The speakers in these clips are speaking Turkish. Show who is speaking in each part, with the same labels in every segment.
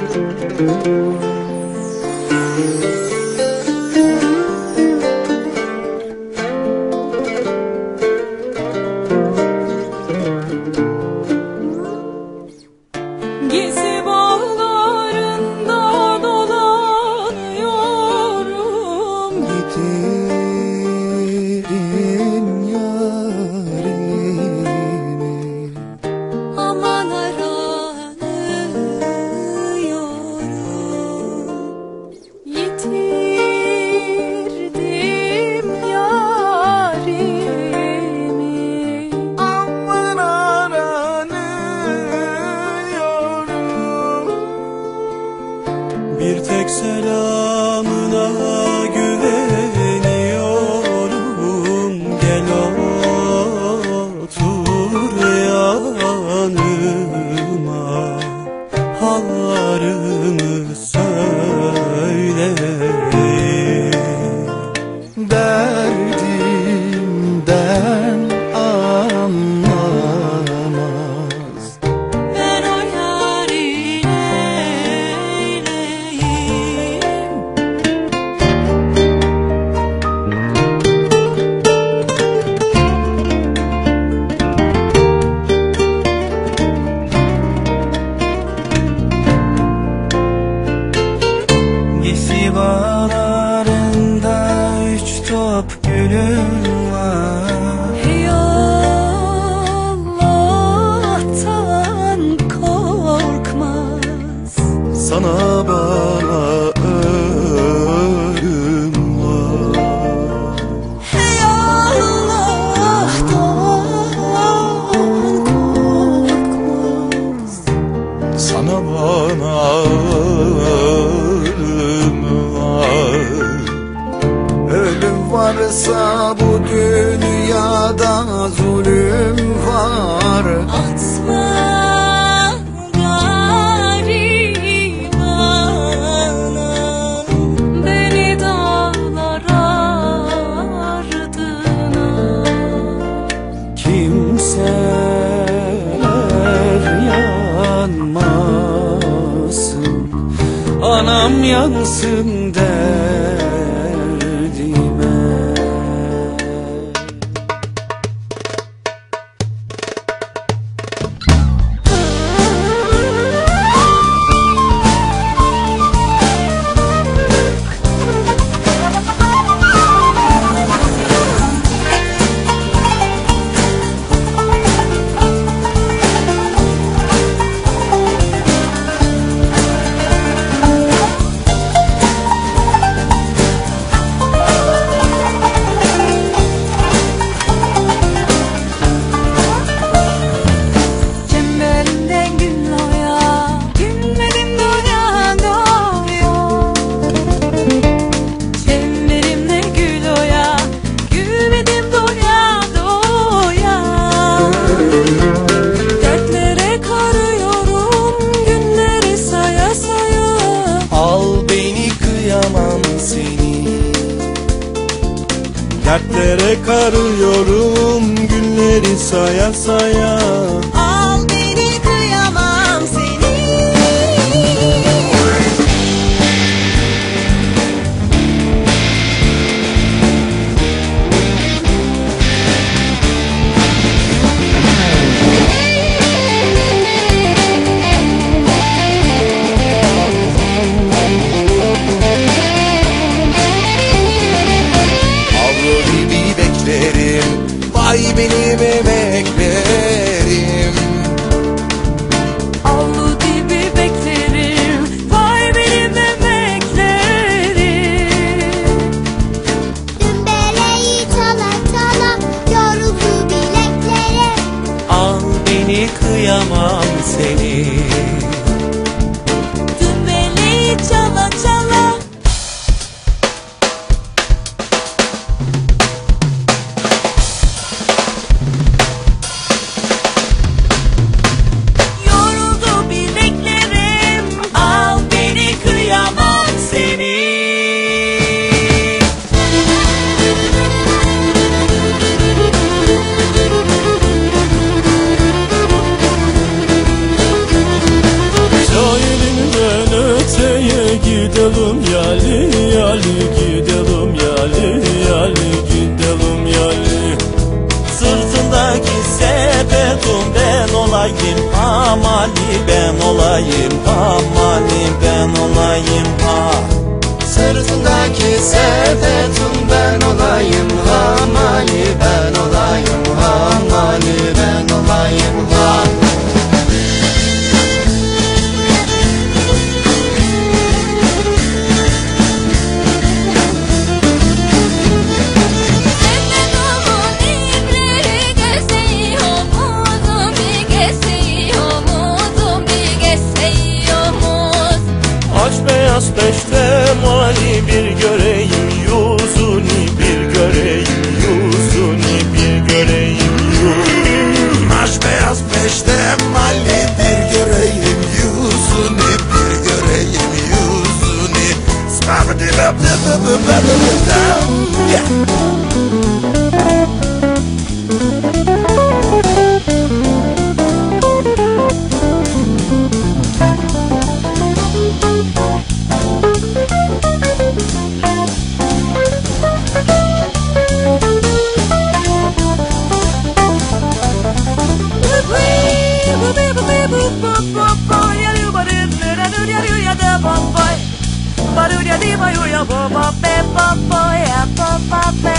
Speaker 1: Thank you. Anam yansın
Speaker 2: der. saya saya
Speaker 1: kıyamam seni.
Speaker 3: gidelim yali yali gidelim yali yali gidelim yali.
Speaker 4: Sırtındaki sepetumden olayım amali ben olayım amali ben olayım ha.
Speaker 1: Sırtındaki sepetumden olayım the better down. Yeah. Liga de boi, uia, bo, bo, pe, bo, boia, bo, pe.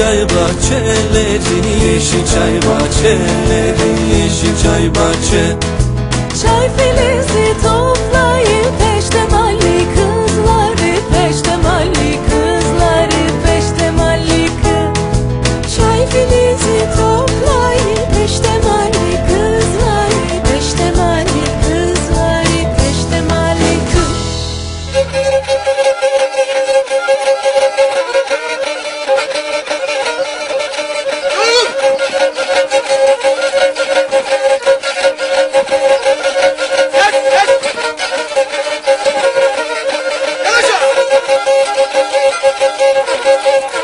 Speaker 1: Çay bahçeleri Yeşil çay bahçeleri Yeşil çay bahçe.
Speaker 2: Çay filizi toplayıp Thank you.